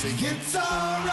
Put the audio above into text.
Sing it's alright.